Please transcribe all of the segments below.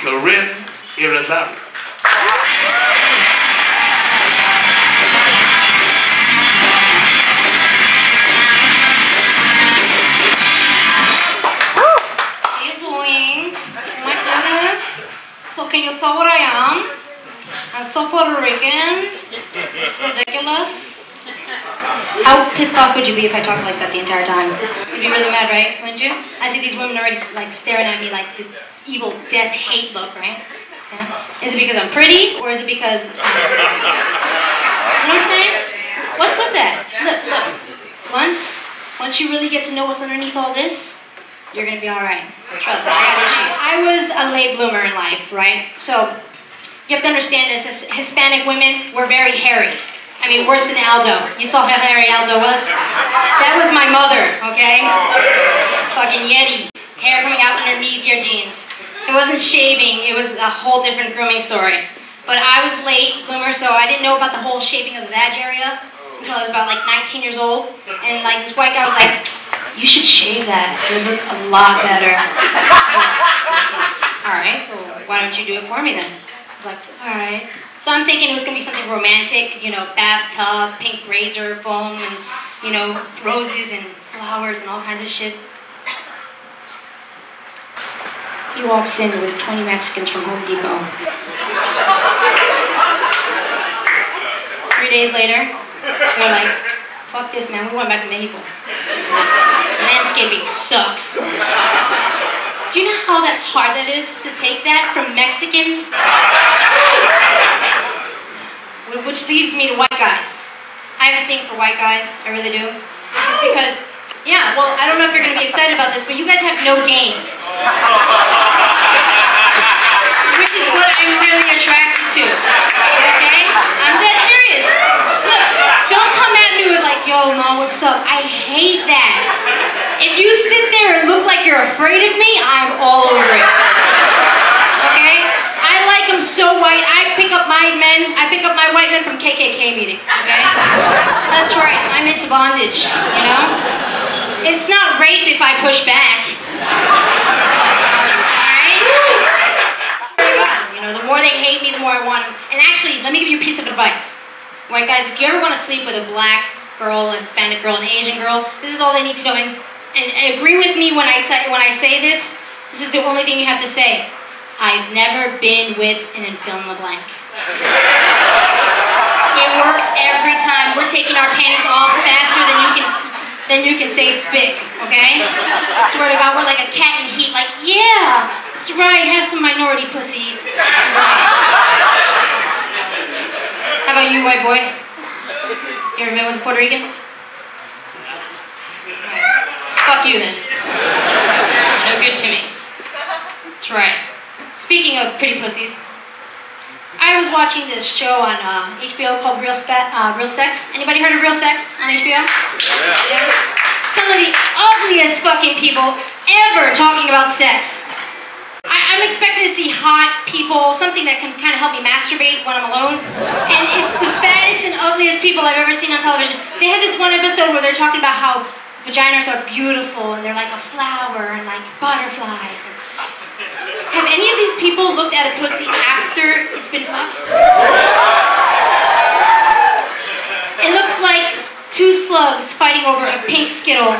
Corinne goodness. So can you tell what I am? I'm so Puerto Rican. It's ridiculous. How pissed off would you be if I talked like that the entire time? You'd be really mad, right? Wouldn't you? I see these women already like staring at me like evil death hate look, right? Yeah. Is it because I'm pretty or is it because you know what I'm saying? What's with that? Look, look. Once once you really get to know what's underneath all this, you're gonna be alright. Trust me, I got issues. I was a late bloomer in life, right? So you have to understand this as Hispanic women, we're very hairy. I mean, worse than Aldo. You saw how hairy Aldo was? That was my mother, okay? Fucking Yeti. Hair coming out underneath your jeans. It wasn't shaving, it was a whole different grooming story. But I was late bloomer, so I didn't know about the whole shaving of the vag area until I was about like 19 years old. And like this white guy was like, you should shave that. It would look a lot better. Alright, so why don't you do it for me then? I was like, alright. So I'm thinking it was gonna be something romantic, you know, bathtub, pink razor foam, and you know, roses and flowers and all kinds of shit. He walks in with 20 Mexicans from Home Depot. Three days later, we're like, fuck this man, we went back to Mexico. Landscaping sucks. Do you know how that hard that is to take that from Mexicans? Which leads me to white guys. I have a thing for white guys, I really do. It's because, yeah, well, I don't know if you're gonna be excited about this, but you guys have no game. Which is what I'm really attracted to. Okay? I'm dead serious. Look, don't come at me with like, yo, mom, what's up? I hate that. If you sit there and look like you're afraid of me, I'm all over it. Okay? I like them so white. I pick up my men, I pick up my white men from KKK meetings, okay? That's right, I'm into bondage, you know? It's not rape if I push back. Alright? Swear to God, You know, the more they hate me, the I want. And actually, let me give you a piece of advice. White guys, if you ever want to sleep with a black girl, a Hispanic girl, an Asian girl, this is all they need to know. And, and, agree with me when I say when I say this. This is the only thing you have to say. I've never been with and fill in the blank. It works every time. We're taking our panties off faster than you can than you can say spick, okay? Swear to God, we're like a cat in heat, like, yeah, that's right, have some minority pussy. That's right. How about you, white boy? You ever been with a Puerto Rican? Alright. Fuck you then. No good to me. That's right. Speaking of pretty pussies, I was watching this show on uh, HBO called Real, Spe- uh, Real Sex. Anybody heard of Real Sex on HBO? Yeah. Some of the ugliest fucking people ever talking about sex. I- I'm expecting to see hot people, something that can kind of help me masturbate when I'm alone. And it's the fattest and ugliest people I've ever seen on television. They had this one episode where they're talking about how vaginas are beautiful and they're like a flower and like butterflies. Have any of these people looked at a pussy after it's been fucked? It looks like two slugs fighting over a pink skittle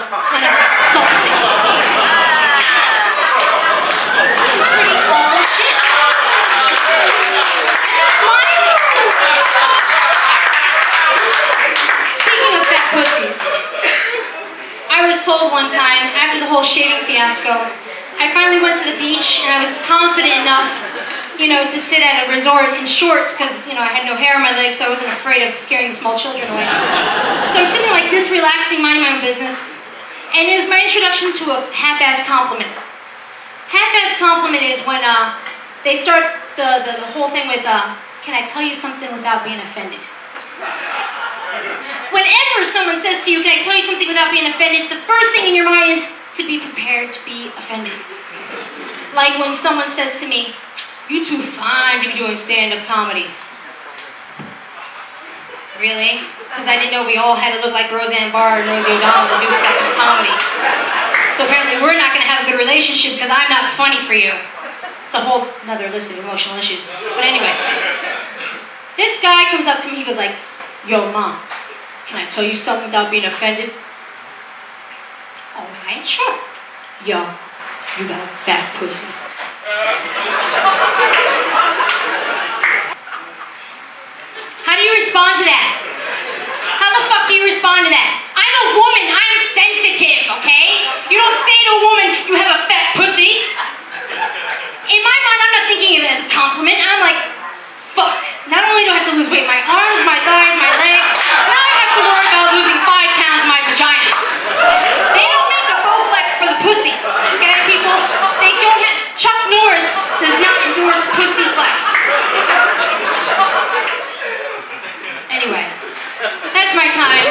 whole shaving fiasco, I finally went to the beach and I was confident enough, you know, to sit at a resort in shorts because, you know, I had no hair on my legs, so I wasn't afraid of scaring the small children away. So I'm sitting like this, relaxing, minding my own business, and it was my introduction to a half-ass compliment. Half-ass compliment is when uh, they start the, the, the whole thing with, uh, can I tell you something without being offended? Whenever someone says to you, can I tell you something without being offended, the first thing in your mind is to be prepared to be offended. Like when someone says to me, you too fine to be doing stand-up comedy. Really? Because I didn't know we all had to look like Roseanne Barr and Rosie O'Donnell to do fucking comedy. So apparently we're not going to have a good relationship because I'm not funny for you. It's a whole another list of emotional issues. But anyway, this guy comes up to me. He goes like, "Yo, mom, can I tell you something without being offended?" Sure. Yo, you got a fat pussy. Uh, It's my time.